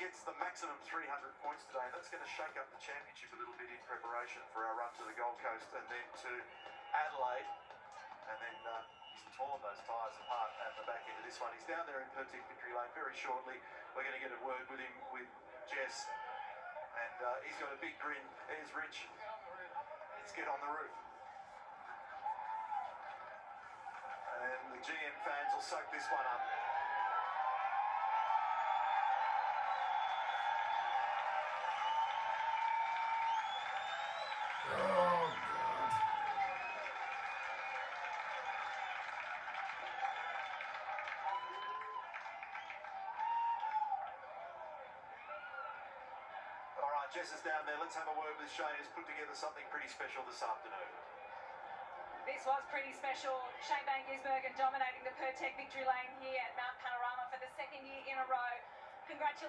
gets the maximum 300 points today. That's going to shake up the championship a little bit in preparation for our run to the Gold Coast and then to Adelaide. And then uh, he's torn those tyres apart at the back end of this one. He's down there in Pirtek Victory Lane very shortly. We're going to get a word with him, with Jess. And uh, he's got a big grin. There's Rich. Let's get on the roof. And the GM fans will soak this one up. Oh, Jess is down there. Let's have a word with Shane. He's put together something pretty special this afternoon. This was pretty special. Shane Van Gisbergen dominating the Pirtek victory lane here at Mount Panorama for the second year in a row. Congratulations.